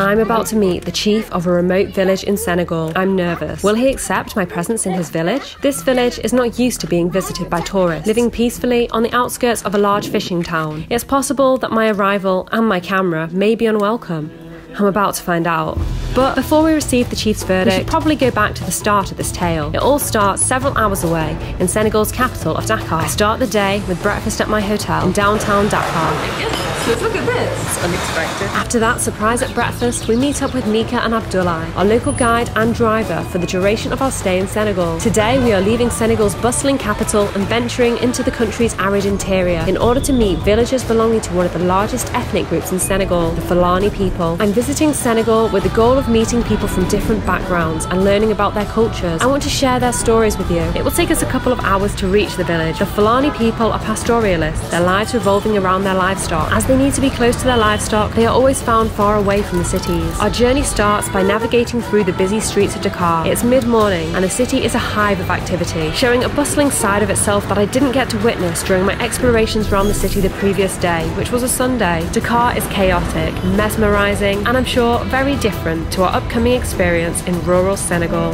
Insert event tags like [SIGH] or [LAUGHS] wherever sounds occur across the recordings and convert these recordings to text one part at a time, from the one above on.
I'm about to meet the chief of a remote village in Senegal. I'm nervous. Will he accept my presence in his village? This village is not used to being visited by tourists, living peacefully on the outskirts of a large fishing town. It's possible that my arrival and my camera may be unwelcome. I'm about to find out. But before we receive the chief's verdict, we should probably go back to the start of this tale. It all starts several hours away in Senegal's capital of Dakar. I start the day with breakfast at my hotel in downtown Dakar. Look at this. It's unexpected. After that surprise at breakfast, we meet up with Mika and Abdullah, our local guide and driver for the duration of our stay in Senegal. Today, we are leaving Senegal's bustling capital and venturing into the country's arid interior in order to meet villagers belonging to one of the largest ethnic groups in Senegal, the Fulani people. I'm visiting Senegal with the goal of meeting people from different backgrounds and learning about their cultures. I want to share their stories with you. It will take us a couple of hours to reach the village. The Fulani people are pastoralists, their lives revolving around their livestock. As they need to be close to their livestock, they are always found far away from the cities. Our journey starts by navigating through the busy streets of Dakar. It's mid morning, and the city is a hive of activity, showing a bustling side of itself that I didn't get to witness during my explorations around the city the previous day, which was a Sunday. Dakar is chaotic, mesmerizing, and I'm sure very different to our upcoming experience in rural Senegal.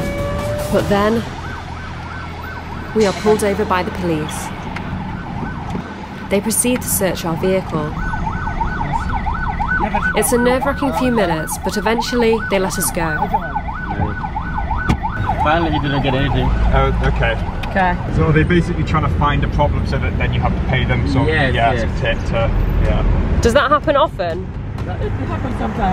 But then, we are pulled over by the police. They proceed to search our vehicle. It's a nerve wracking few minutes, but eventually they let us go. Finally, you didn't get anything. Oh, okay. Okay. So they're they basically trying to find a problem so that then you have to pay them some Yes, yeah, yes. to, to, yeah. Does that happen often?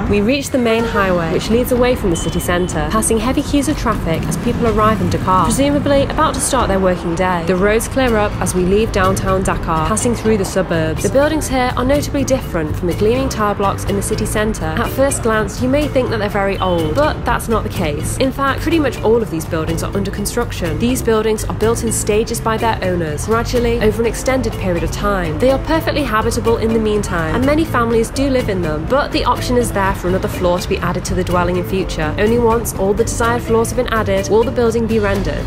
We reach the main highway, which leads away from the city centre, passing heavy queues of traffic as people arrive in Dakar, presumably about to start their working day. The roads clear up as we leave downtown Dakar, passing through the suburbs. The buildings here are notably different from the gleaming tower blocks in the city centre. At first glance, you may think that they're very old, but that's not the case. In fact, pretty much all of these buildings are under construction. These buildings are built in stages by their owners, gradually over an extended period of time. They are perfectly habitable in the meantime, and many families do live in them, but the option is there for another floor to be added to the dwelling in future. Only once all the desired floors have been added will the building be rendered.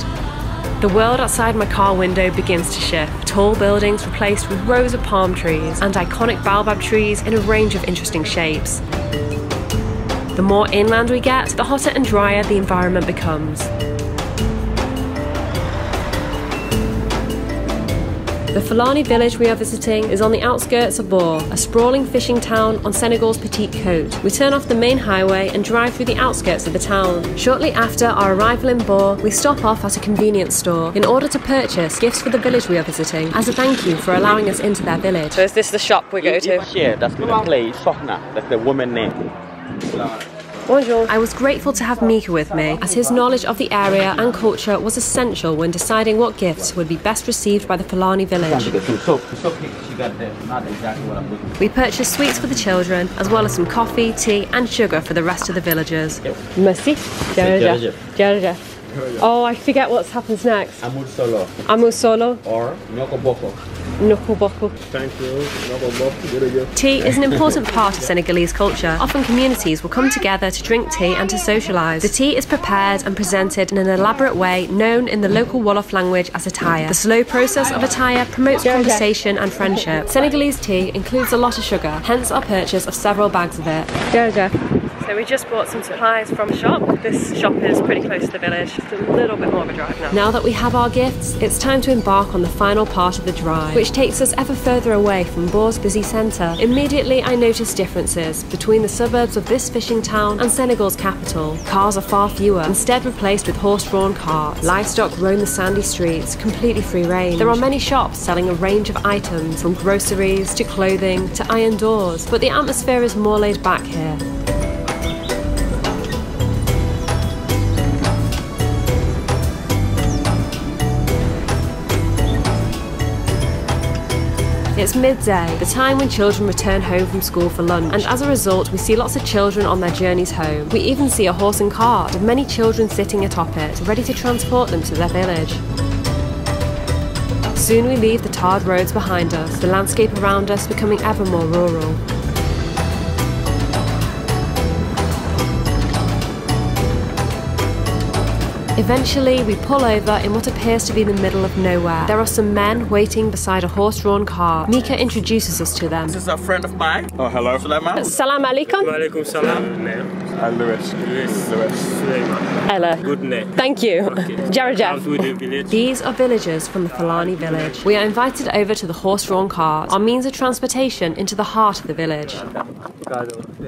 The world outside my car window begins to shift. Tall buildings replaced with rows of palm trees and iconic baobab trees in a range of interesting shapes. The more inland we get, the hotter and drier the environment becomes. The Fulani village we are visiting is on the outskirts of M'bour, a sprawling fishing town on Senegal's Petite Côte. We turn off the main highway and drive through the outskirts of the town. Shortly after our arrival in M'bour, we stop off at a convenience store in order to purchase gifts for the village we are visiting as a thank you for allowing us into their village. So is this the shop we go to? Yeah, that's the place. Sohna, that's the woman name. Bonjour. I was grateful to have Mika with me, as his knowledge of the area and culture was essential when deciding what gifts would be best received by the Fulani village. So, so she got that. Not exactly what I'm looking for. We purchased sweets for the children, as well as some coffee, tea, and sugar for the rest of the villagers. Merci. Jaraja. Jaraja. Oh, I forget what happens next. Amur solo Amu solo, or nyoko boko. nukuboko. Thank you. Nyoko boko. Good. Tea is an important part of Senegalese culture. Often communities will come together to drink tea and to socialise. The tea is prepared and presented in an elaborate way known in the local Wolof language as attaya. The slow process of attaya promotes conversation and friendship. Senegalese tea includes a lot of sugar, hence our purchase of several bags of it. So we just bought some supplies from a shop. This shop is pretty close to the village, just a little bit more of a drive now. Now that we have our gifts, it's time to embark on the final part of the drive, which takes us ever further away from M'bour's busy centre. Immediately I notice differences between the suburbs of this fishing town and Senegal's capital. Cars are far fewer, instead replaced with horse-drawn carts. Livestock roam the sandy streets, completely free range. There are many shops selling a range of items, from groceries to clothing to iron doors, but the atmosphere is more laid back here. It's midday, the time when children return home from school for lunch, and as a result, we see lots of children on their journeys home. We even see a horse and cart with many children sitting atop it, ready to transport them to their village. Soon we leave the tarred roads behind us, the landscape around us becoming ever more rural. Eventually, we pull over in what appears to be the middle of nowhere. There are some men waiting beside a horse-drawn car. Mika introduces us to them. This is a friend of mine. Oh, hello. Sulaiman. Salam alaikum. Walaikum salam. Name? Uh, Lewis. Lewis. Lewis. Sulaiman. Ella. Good name. Thank you. Okay. Jarajaf. Come to the village. These are villagers from the Fulani village. We are invited over to the horse-drawn cars, our means of transportation into the heart of the village.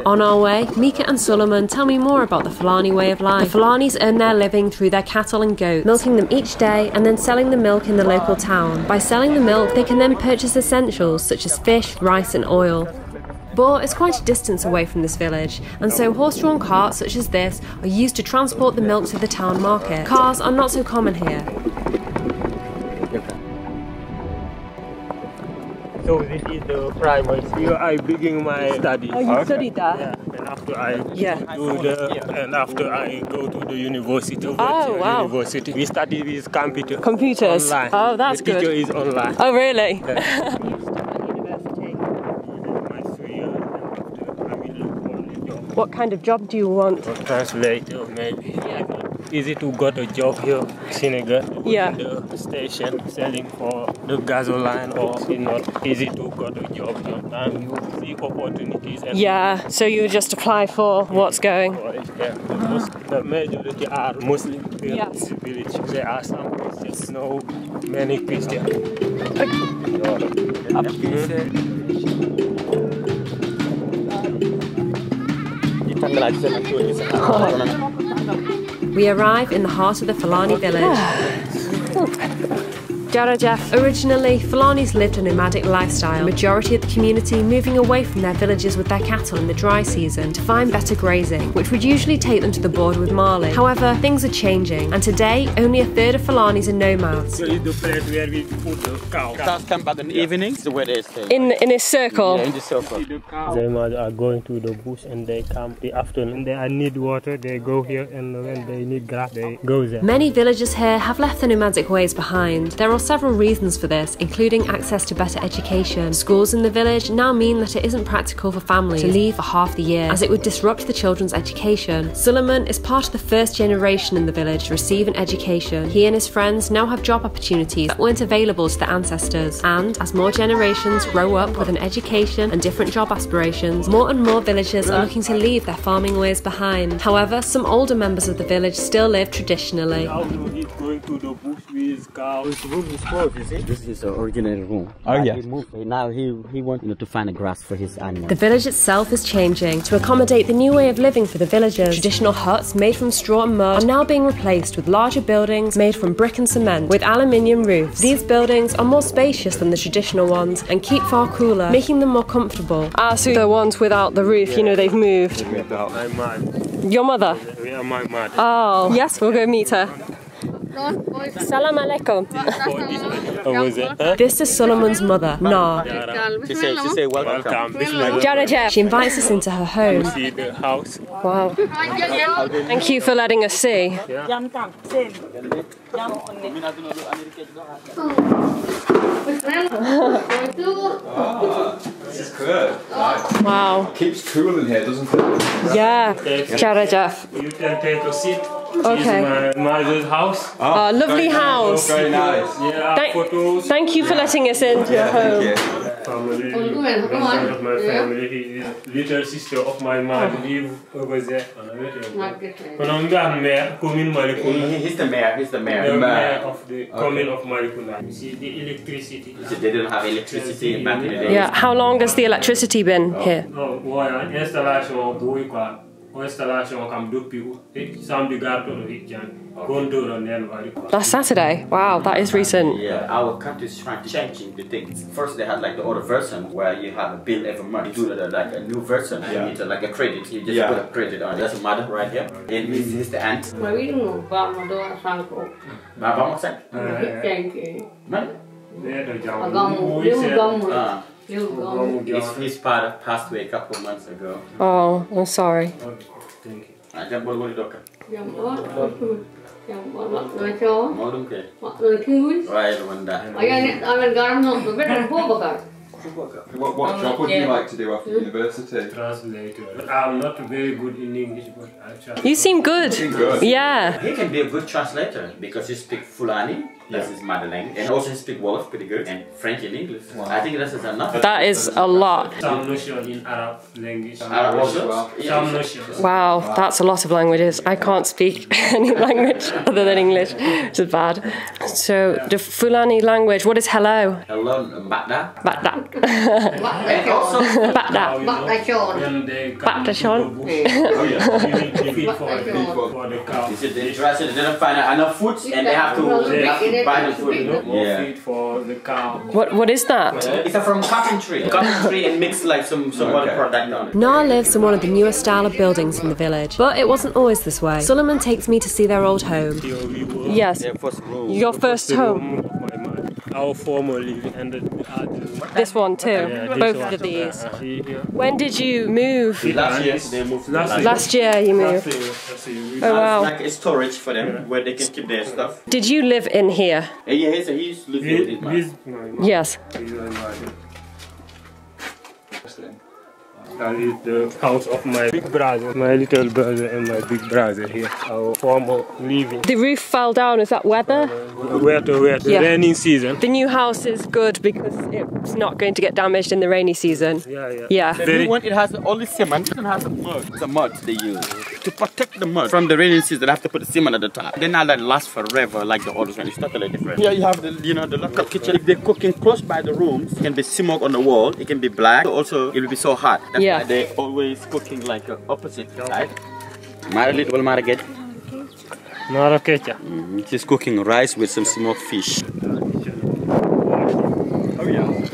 On our way, Mika and Suleiman tell me more about the Fulani way of life. The Fulanis earn their living through their cattle and goats, milking them each day and then selling the milk in the local town. By selling the milk, they can then purchase essentials such as fish, rice, and oil. M'bour is quite a distance away from this village, and so horse drawn carts such as this are used to transport the milk to the town market. Cars are not so common here. So this is the primary. Here I begin my study. Oh, you Okay. studied that? Yeah, and after I Yeah. do the and after I go to the university. Oh, wow. University. We study with computer. Computers? Online. Oh, that's the teacher good. is online. Oh, really? [LAUGHS] My three years, and after I will look for a job. What kind of job do you want? Or translator maybe. Easy to get a job here, Senegal. Yeah. In the station selling for the gasoline or it's not easy to get a job. Sometimes you see opportunities and Yeah, so you just apply for what's going. Yeah. The, most, the majority are Muslim here in Yes. the village. There are some Christians, no many Christians. Hmm? [LAUGHS] We arrive in the heart of the Fulani village. [SIGHS] Oh. Jarajaf. Originally, Fulanis lived a nomadic lifestyle, the majority of the community moving away from their villages with their cattle in the dry season to find better grazing, which would usually take them to the border with Mali. However, things are changing, and today only a third of Fulanis are nomads. Here is the place where we put the cow. Cows come back in the evening. This is they stay. In in a circle. yeah, in the circle. They are going to the bush and they come the afternoon. They need water, they go here, and when they need grass, they go there. Many villagers here have left their nomadic ways behind. There are several reasons for this, including access to better education. Schools in the village now mean that it isn't practical for families to leave for half the year, as it would disrupt the children's education. Suleiman is part of the first generation in the village to receive an education. He and his friends now have job opportunities that weren't available to their ancestors. And as more generations grow up with an education and different job aspirations, more and more villagers are looking to leave their farming ways behind. However, some older members of the village still live traditionally. How to he's going to the bush with cows. This room is closed, you see? This is the original room. Oh, yeah. He moved. Now he he wants you know, to find a grass for his animals. The village itself is changing to accommodate the new way of living for the villagers. Traditional huts made from straw and mud are now being replaced with larger buildings made from brick and cement with aluminium roofs. These buildings are more spacious than the traditional ones and keep far cooler, making them more comfortable. Ah, so the ones without the roof, you know, they've moved. My mother. Your mother? We are my mother. Oh, yes, we'll go meet her. Salam alaikum. Over there. Huh? This is Suleiman's mother, Nar. She said, she said, welcome. Welcome. This is my Jarajab. She invites us into her home. see the house. Wow. Thank you for letting us see. This is good. Nice. Wow. Keeps cool in here, doesn't it? Yeah. Jarajab. You can take a seat. Okay. This is my mother's house. Oh, lovely house. Very nice. Yeah, Thank- photos. Thank you for letting us into your home. Thank you. Family, member of my family. He is little sister of my mother. Oh. Live over there. Kono nga mayor commune Malicounda. He's the mayor. He's the The mayor. mayor of the commune of Malicounda. You see the electricity. They didn't have electricity back in the day. Yeah. How long has the electricity been oh. here? Non, waya installation boy quoi. O installation kam depuis samedi garto no hijjan. Gondoro nen wari quoi. Last Saturday. Wow, that is recent. Yeah, our country is trying to changing the things. First, they had like the older version where you have a bill every month. You do like a new version. Yeah. You need to, like a credit. You just Yeah. put a credit on. it. That's a mother right here. And this is the aunt. Marino ba madoa sanko. Baba, what's that? Thank you. Man? There the jam. Agamu, liu gamu, liu gamu. his, his father passed away a couple of months ago. Oh, I'm sorry. Oh, thank you. I just want to go to Yang buat, yang buat mak ngaco, Modum ke? mak ngacuy. Right, one day. Ayah ni aman garam no, berbeda dengan buah bakar. What, what um, job would you like to do after university? Translator. I'm not very good in English, but I try. You seem good. Good. Yeah. He can be a good translator because he speaks Fulani, that's his mother language, and also he speaks Wolof pretty good, and French and English. I think that's enough. That is a lot. Some notion in Arab language. Arab also? well. Some notions. Wow, that's a lot of languages. I can't speak [LAUGHS] any language other than English. It's bad. So the Fulani language, what is hello? Hello, Mbakda. Bata. And also, Bata. Bắt tay tròn. When they Back come to to Sean. Oh yeah. you feed for, Back to feed Sean. for the cow. see, the interaction, they didn't find enough food, and they have to Yeah. buy the food. Yeah. feed for the cow. What what is that? It's a from cotton tree. Cotton tree and mix like some, some other product on it. Nar lives in one of the newer style of buildings in the village, but it wasn't always this way. Suleiman takes me to see their old home. Here we were. Yes. Their first room. Your first home. room of my mother. Our former living and the. This one too. Yeah, this Both one. of these. Uh, see here. When did you move? Last year, they moved. Last year. Last year you Last moved. year, last year Oh wow. Like a storage for them where they can keep their stuff. Did you live in here? Yeah, he's, he's living with He- his man. he's my. Yes. He's my mother. Interesting. That is the house of my big brother, my little brother and my big brother here. Our former living. The roof fell down. Is that weather? Where to where? The Yeah. raining season. The new house is good because it's not going to get damaged in the rainy season. Yeah, yeah. Yeah. The Very- new one, it has only cement. It has a mud. It's a mud they use. To protect the mud from the rainy season, they have to put the cement at the top. Then now that lasts forever like the others one. It's totally different. Yeah, you have the, you know, the local kitchen. If they're cooking close by the rooms, it can be smoke on the wall. It can be black. Also, it will be so hot. That's Yeah. why they always cooking like uh, opposite side. Mara little Mara get. Nara. She's cooking rice with some smoked fish.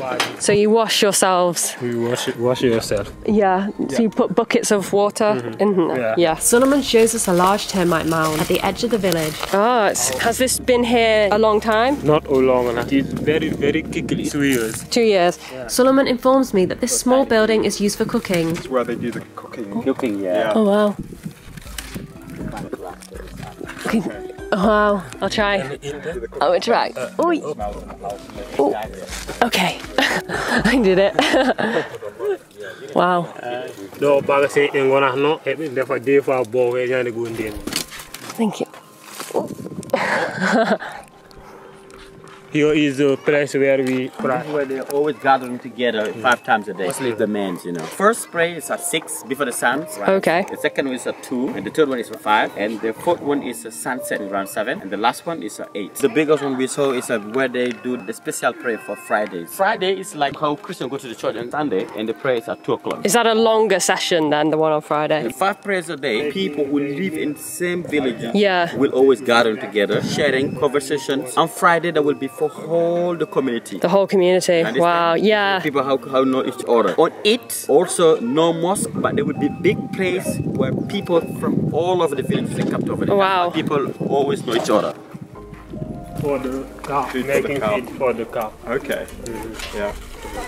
Yeah. So you wash yourselves. You wash it, wash yourself. Yeah. So you put buckets of water in there. Yeah. Yeah. Suleiman shows us a large termite mound at the edge of the village. Ah, it's, has this been here a long time? Not all long enough. It's very, very quickly. Two years. Two years. Suleiman informs me that this small building is used for cooking. It's where they do the cooking. Cooking, yeah. Oh wow. Oh, wow. I'll try. Oh, I'll try. Oi. Oh. Okay. [LAUGHS] I did it. [LAUGHS] wow. Do baga say en gona no e be defa des fois bo we jande go ndem. Thank you. Here is the place where we fry. where they're always gathering together five times a day. Mostly the men's, you know. First spray is at six before the sun. rise. Okay. The second one is at two, and the third one is at five, and the fourth one is a sunset around seven, and the last one is at eight. The biggest one we saw is at where they do the special prayer for Fridays. Friday is like how Christians go to the church on Sunday, and the prayer is at two o'clock. Is that a longer session than the one on Friday? And five prayers a day, people who live in the same villages Yeah. will always gather together, sharing conversations. On Friday, there will be for whole the community. The whole community. And Wow. Yeah. People how, how know each other. On it, also no mosque, but there would be big place where people from all over the village will come over there. Wow. People always know each other. For the cow. Feed for the Making cow. feed for the cow. Okay. Yeah.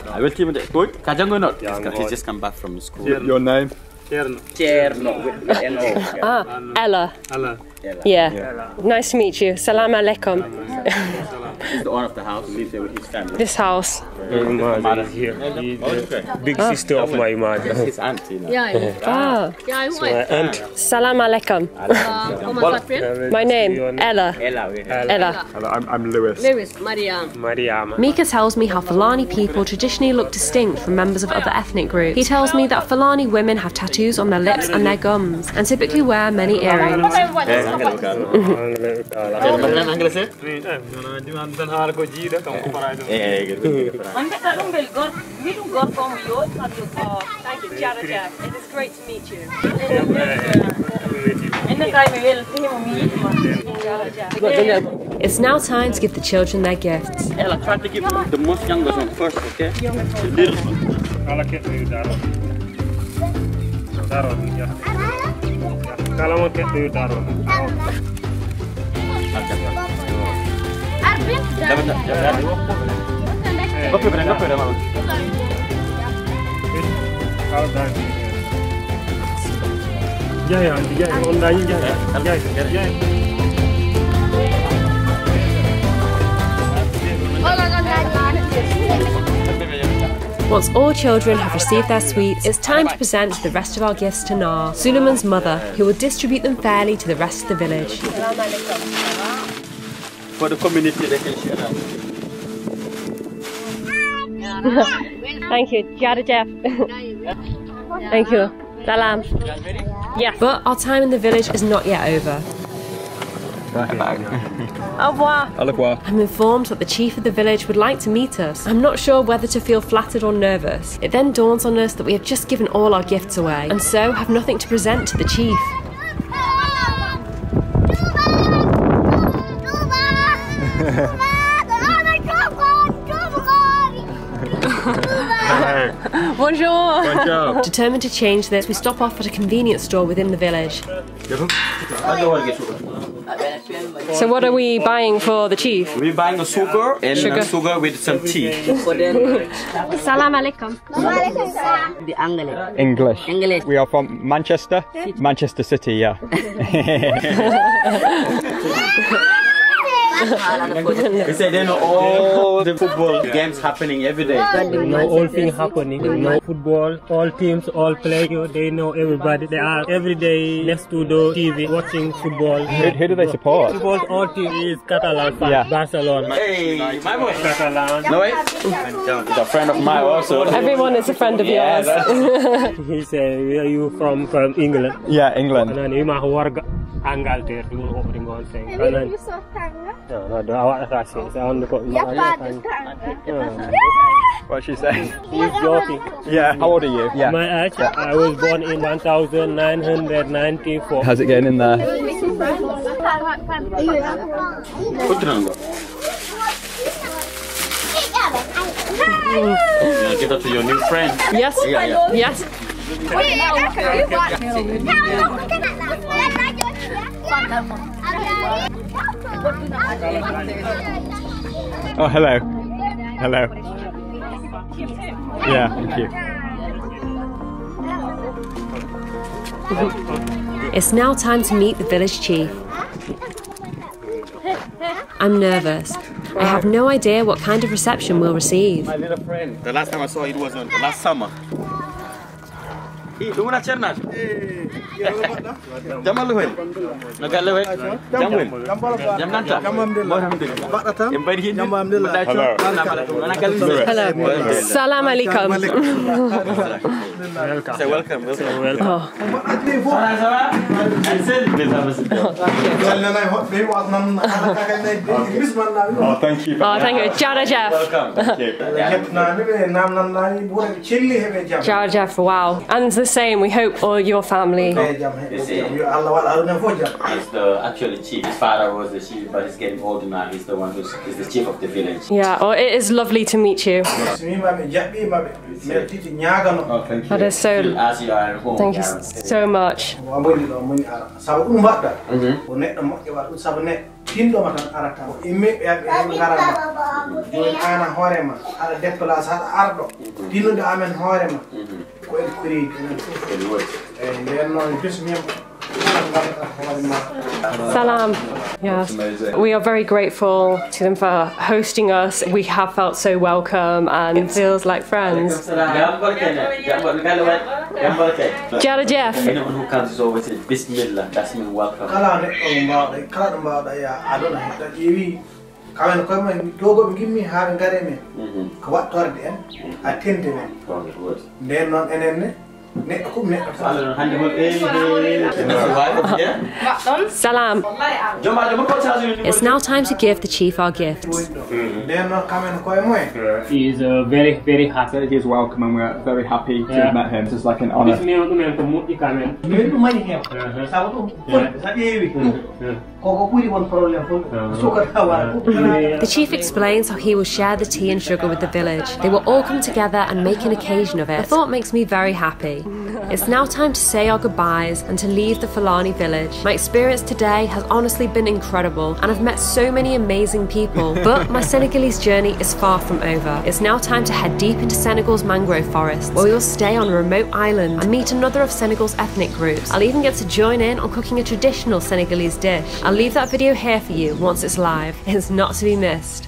I will tell you that. Good. Kajango not. Yeah, He good. just come back from school. Your name? Cherno. Chair no with with N O. Ah, Ella. Allah. Yeah. Nice to meet you. Salam alaikum. He's the owner of the house. He Lives there with his family. This house. My mother is here. She's the big sister of my mother. That's his aunt, you know. Ja, ja. Ah. Ja, My aunt. Salam alaikum. Kom maar, wat vriend. My name, Ella. Ella, we have. Ella. I'm, I'm Lewis. Lewis, Mariam. Mariama. Mika tells me how Fulani people traditionally look distinct from members of other ethnic groups. He tells me that Fulani women have tattoos on their lips and their gums and typically wear many earrings. Bahasa Inggris ya? Eh, gitu. Thank you, Jaraja. It is great to meet you. It's now time to give the children their gifts. Ella, try to give the most youngest one first, okay? The little one. Kala Once all children have received their sweets, it's time to present the rest of our gifts to Nar, Suleiman's mother, who will distribute them fairly to the rest of the village. For the community, they can share that. [LAUGHS] Thank you. Jada Jeff. [LAUGHS] Thank you. Salam. Yes. But our time in the village is not yet over. Au revoir. Au revoir. I'm informed that the chief of the village would like to meet us. I'm not sure whether to feel flattered or nervous. It then dawns on us that we have just given all our gifts away, and so have nothing to present to the chief. [LAUGHS] Bonjour. Bonjour. Determined to change this, we stop off at a convenience store within the village. So what are we buying for the chief? We're buying a sugar and Sugar. sugar, sugar with some tea. Salam alaikum. English. English. We are from Manchester. Manchester City, yeah. [LAUGHS] [LAUGHS] They say they know all the football games happening every day. know all things happening. They know football, all teams, all players. They know everybody. They are every day next to the TV watching football. who, who do they support? Football, all team is Catalan fan. Yeah. Barcelona. Hey, my boy. Catalan. No way. He's a friend of mine also. Everyone is a friend of Yeah, yours. that's- [LAUGHS] He say, where are you from? From England. Yeah, England. And Kanan ima warga Angleterre dum ko ring on say. Kanan. No, no, awak rasa. Saya on ko. What's she [LAUGHS] saying? He's joking. Yeah. How old are you? Yeah. My age, I was born in 1994. How's it getting in there? Put it on. Yeah, give that to your new friend. Yes. Yeah, yeah. Yes. Oh, hello. Hello. Yeah, thank you. It's now time to meet the village chief. I'm nervous. I have no idea what kind of reception we'll receive. My little friend. The last time I saw it was on last summer. Hey, lu mana cernas? Jam lu hen. Naga lu hen. Jam hen. Jam nanta. Alhamdulillah. Yang baik hin. Hello. Hello. Salam alaikum. Say welcome. Welcome. Oh. Sana sana. Ansel. Oh, thank you. Oh, thank you. Jada Jeff. Welcome. Jada Jeff, wow. And the same, we hope all your family. He's the actually chief. His father was the chief, but he's getting older now. He's the one who's he's the chief of the village. Yeah, well, it is lovely to meet you. Oh, thank you. That is so. As you are home. Thank you yeah. so much. Ah, sabu mm-hmm. ɗum mbaɗɗa ko neɗɗo moƴƴo waɗa ɗum saabu neɗɗo tinɗoma tan arata ko imme ɓe ɓe garama joni an a hoorema aɗa déplace haɗa arɗo mm-hmm. tinnude amen hoorema mm-hmm. Ko en koreji enen fof eyyi nden noon bismima ganduɗa hoorema Salam. Yes. We are very grateful to them for hosting us. We have felt so welcome and feels like friends. Jada Jeff. Anyone who comes is always says Bismillah. That's mean welcome. kamene koye mumen dow goɓe gimmi haa ɓe ngare men mhm. ko wattorde en ha tinde men. Nden noon enenne ne neɗɗo kum neɗɗo tan Allah hande hol. Salam. It's now time to give the chief our gifts. Mm-hmm. nden noon kamen koye mumen He is uh, very, very happy. He is welcome and we're very happy to Yeah. have met him. It's like an honour. Bismillah ɗumen ko moƴƴi kamen. min ɗum mari heew sabu ɗum foti sa ƴeewi koko ɓuri won probléme fof sukata wara fof The chief explains how he will share the tea and sugar with the village. They will all come together and make an occasion of it. The thought makes me very happy. [LAUGHS] It's now time to say our goodbyes and to leave the Fulani village. My experience today has honestly been incredible and I've met so many amazing people. [LAUGHS] But my Senegalese journey is far from over. It's now time to head deep into Senegal's mangrove forests, where we will stay on a remote island and meet another of Senegal's ethnic groups. I'll even get to join in on cooking a traditional Senegalese dish. I'll leave that video here for you once it's live. It's not to be missed.